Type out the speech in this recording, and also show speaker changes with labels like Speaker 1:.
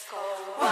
Speaker 1: Let's.